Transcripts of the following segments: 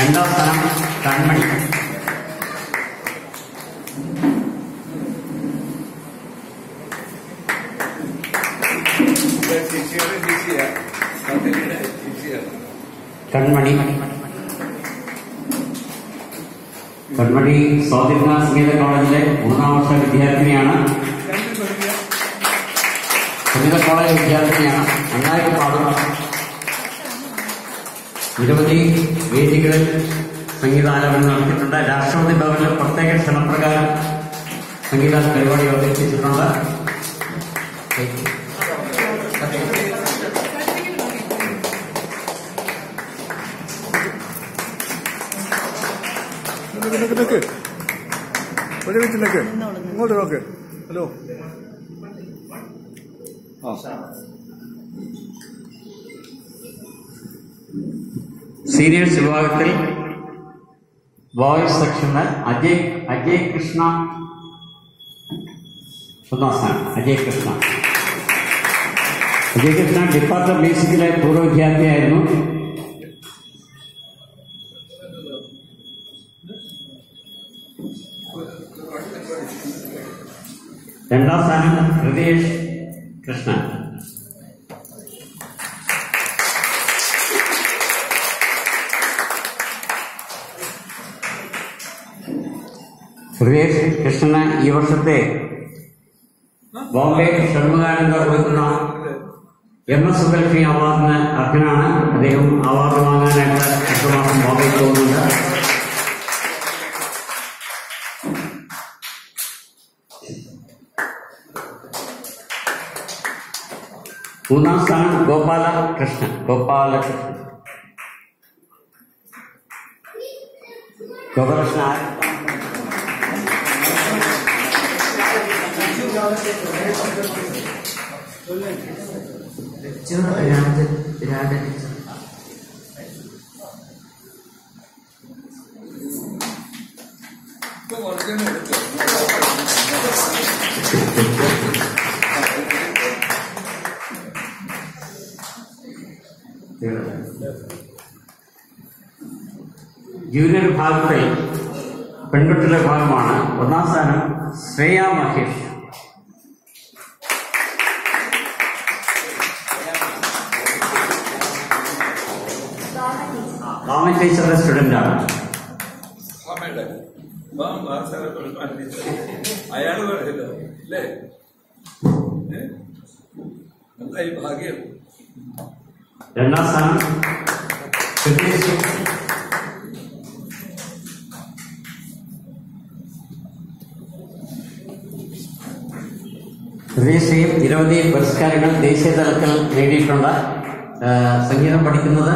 രണ്ടാം സ്ഥാനം കൺമണി ശിക്ഷയുടെ ശിക്ഷയാണ് പദ്ധതിയുടെ ശിക്ഷയാണ് കൺമണി കൺമണി സ്വാതിർണ സംഗീത കോളേജിലെ മൂന്നാം വർഷ വിദ്യാർത്ഥിനിയാണ് സംഗീത കോളേജ് വിദ്യാർത്ഥിനിയാണ് നന്നായിട്ട് പാടും നിരവധി വേദികളിൽ സംഗീതാലാപനം നടത്തിയിട്ടുണ്ട്. രാഷ്ട്രപതി ഭവനിൽ പ്രത്യേക ക്ഷണപ്രകാരം സംഗീത പരിപാടി അവതരിപ്പിച്ചിട്ടുണ്ട്. ഇങ്ങോട്ട് നോക്ക്. ഹലോ. ആ. സീനിയേഴ്സ് വിഭാഗത്തിൽ ബോയ്സ് സെക്ഷന് അജയ് അജയ് കൃഷ്ണ ഒന്നാം സ്ഥാനം അജയ് കൃഷ്ണ അജയ് കൃഷ്ണ ഡിപ്പാർട്ട്മെന്റ് മ്യൂസിക്കിലെ പൂർവ്വ വിദ്യാർത്ഥിയായിരുന്നു രണ്ടാം സ്ഥാനം ഹൃദയേഷ് കൃഷ്ണൻ ഹൃദയേഷ് കൃഷ്ണന് ഈ വർഷത്തെ ബോംബെ ഷൺമുഖാനന്ദ കൊടുക്കുന്ന എം എസ് സുബലക്ഷ്മി അവാർഡിന് അർഹനാണ് അദ്ദേഹം അവാർഡ് വാങ്ങാനായിട്ട് അടുത്ത മാസം ബോംബെക്ക് പോകുന്നുണ്ട് മൂന്നാം സ്ഥാനം ഗോപാല കൃഷ്ണൻ ഗോപാലകൃഷ്ണൻ ഗോപാലകൃഷ്ണൻ ആര്? രാജൻ എടുത്തു ജൂനിയർ ഭാഗത്തെ പെൺകുട്ടിയുടെ ഭാഗമാണ് ഒന്നാം സ്ഥാനം ശ്രേയ മഹേഷ്. ഗവൺമെന്റ് ടീച്ചറുടെ സ്റ്റുഡന്റ് ആണ്. അയാൾ അല്ലേ? ഭാഗ്യം? രണ്ടാം സ്ഥാനം. ഹൃദയശ്രീയും നിരവധി പുരസ്കാരങ്ങൾ ദേശീയ തലത്തിൽ നേടിയിട്ടുണ്ട് സംഗീതം പഠിക്കുന്നത്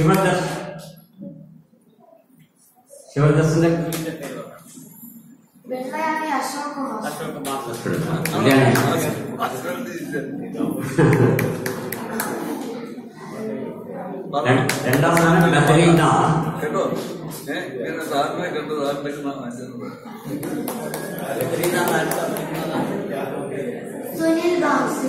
സ്ഥാനം ശിവദസ് ശിവദസിന്റെ വെള്ളയാണി അശോക് കുമാർ സ്റ്റുഡന്റ് ആണ്. കല്യാണി. ര- രണ്ടാം സ്ഥാനം ബദരീനാഥ് കേട്ടോ ഏഹ് ഇങ്ങനെ സാറിനെ കണ്ട് സാറിന്റെ വാങ്ങിച്ചത് സുനിൽ ബാംസി